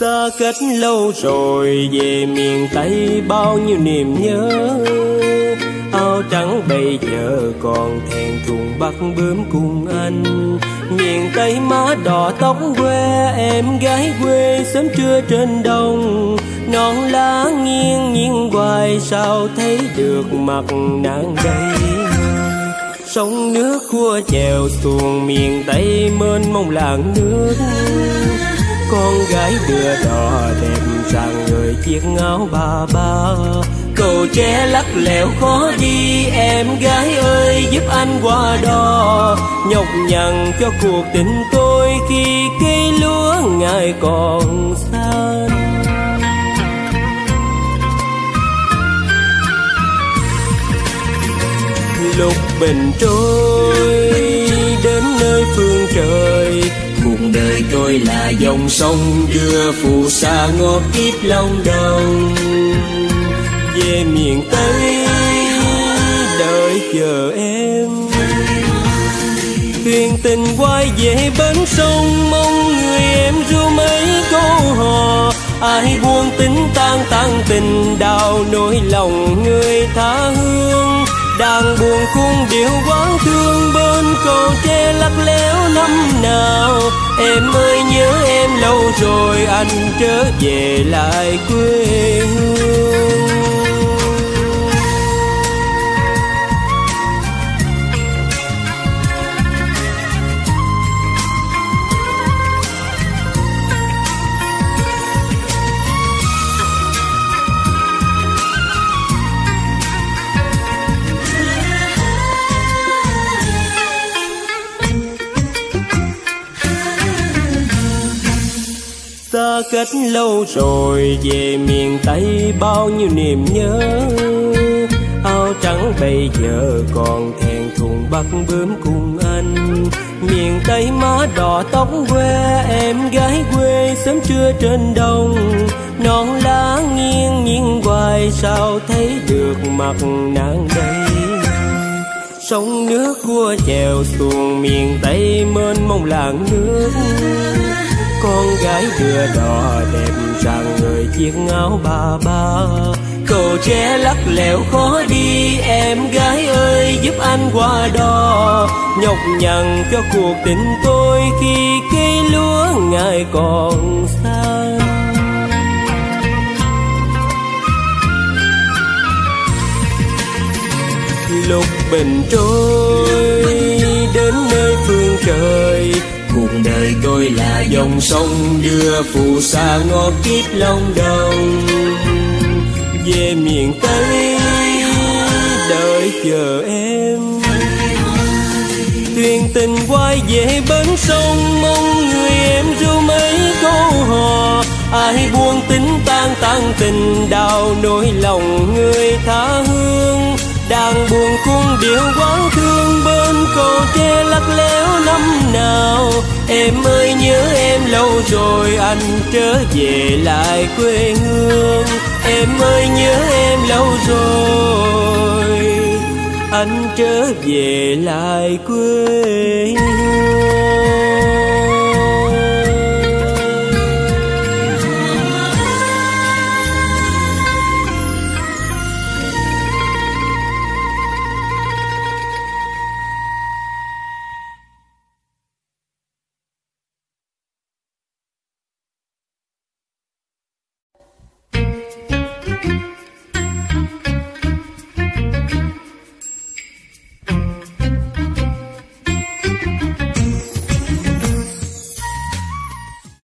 xa cách lâu rồi, về miền tây bao nhiêu niềm nhớ. Áo trắng bây giờ còn thèn thùng bắt bướm cùng anh. Miền tây má đỏ tóc quê em gái quê sớm trưa trên đông non lá nghiêng nghiêng hoài, sao thấy được mặt nàng đây? Sông nước khua chèo xuồng miền tây, mênh mông làng nước con gái đưa đò đẹp rằng người chiếc áo bà ba. Cầu tre lắc lẻo khó đi, em gái ơi, giúp anh qua đò. Nhọc nhằn cho cuộc tình tôi khi cây lúa ngài còn xanh. Lúc bình trôi đến nơi phương trời cuộc đời tôi là dòng sông đưa phù sa ngọt kiếp lòng đồng. Về miền tây, đợi chờ em. Thuyền tình quay về bến sông, mong người em ru mấy câu hò. Ai buông tính tan tan tình đào nỗi lòng người tha hương đang buồn cung điệu quán thương bên cầu tre lắc léo năm nào. Em ơi, nhớ em lâu rồi anh trở về lại quê hương. Xa cách lâu rồi, về miền tây bao nhiêu niềm nhớ. Áo trắng bây giờ còn thèn thùng bắt bướm cùng anh. Miền tây má đỏ tóc quê em gái quê sớm trưa trên đông non lá nghiêng nghiêng hoài, sao thấy được mặt nàng đây? Sông nước cua chèo xuồng miền tây, mênh mông làng nước con gái đưa đò đẹp rằng người chiếc áo bà ba. Cầu tre lắc lẻo khó đi, em gái ơi, giúp anh qua đò. Nhọc nhằn cho cuộc tình tôi khi cây lúa ngài còn xanh. Lục bình trôi đến nơi phương trời cuộc đời tôi là dòng sông đưa phù sa ngọt kiếp lòng đồng về miền tây đợi chờ em. Thuyền tình quay về bến sông, mong người em ru mấy câu hò. Ai buông tính tan tan tình đào nỗi lòng người tha hương buồn cung điệu quán thương bên cầu tre lắc léo năm nào. Em ơi, nhớ em lâu rồi, anh trở về lại quê hương. Em ơi, nhớ em lâu rồi, anh trở về lại quê hương.